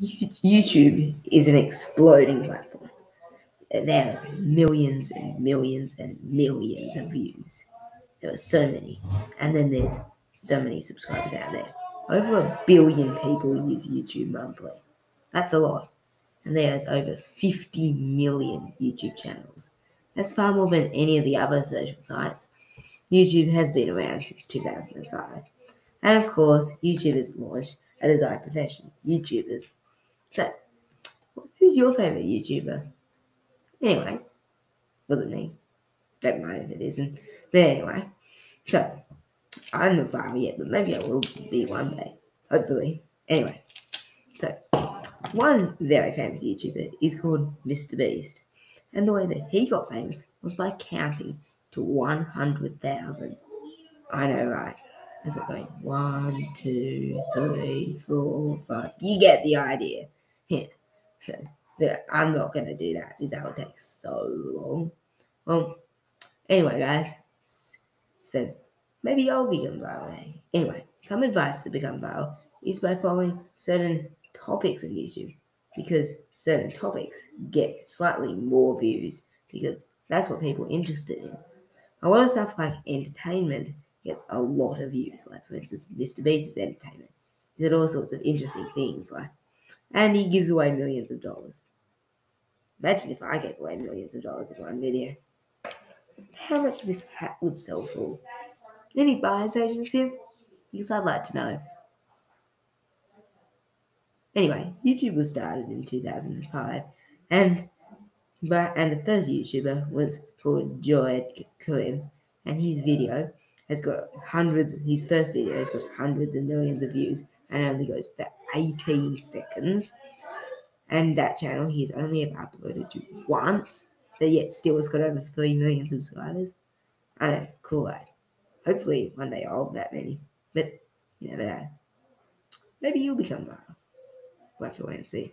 YouTube is an exploding platform. There's millions and millions and millions of views. There are so many. And then there's so many subscribers out there. Over a billion people use YouTube monthly. That's a lot. And there's over 50 million YouTube channels. That's far more than any of the other social sites. YouTube has been around since 2005. And of course, YouTube is launched a design profession. YouTubers. So, who's your favorite YouTuber? Anyway, wasn't me. Don't mind if it isn't. But anyway, so I'm not viral yet, but maybe I will be one day. Hopefully. Anyway, so one very famous YouTuber is called Mr. Beast. And the way that he got famous was by counting to 100,000. I know, right? As it going one, two, three, four, five. You get the idea. Yeah. So I'm not gonna do that because that would take so long. Well, anyway, guys. So maybe I'll become viral. Eh? Anyway, some advice to become viral is by following certain topics on YouTube because certain topics get slightly more views because that's what people are interested in. A lot of stuff like entertainment gets a lot of views. Like for instance, Mr. Beast's entertainment. He did all sorts of interesting things like and he gives away millions of dollars. Imagine if I gave away millions of dollars in one video. How much this hat would sell for? Any buyer's agents here? Because I'd like to know. Anyway, YouTube was started in 2005, and but and the first YouTuber was called Jawed Karim, and his video has got hundreds. His first video has got hundreds of millions of views, and only goes for 18 seconds. And that channel he's only ever uploaded to once, but yet still has got over 3 million subscribers. I know, cool lad. Hopefully one day I'll have that many, but you never know. Maybe you'll become viral. We'll have to wait and see.